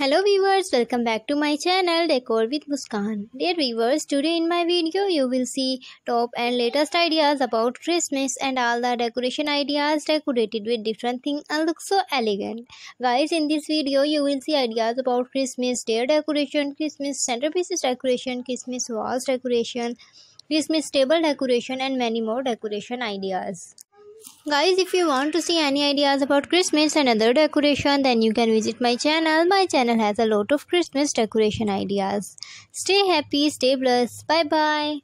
Hello viewers, welcome back to my channel Decor with Muskan. Dear viewers, today in my video you will see top and latest ideas about Christmas and all the decoration ideas decorated with different things and look so elegant. Guys, in this video you will see ideas about Christmas stair decoration, Christmas centerpieces decoration, Christmas walls decoration, Christmas table decoration and many more decoration ideas. Guys, if you want to see any ideas about Christmas and other decoration, then you can visit my channel. My channel has a lot of Christmas decoration ideas. Stay happy, stay blessed. Bye bye.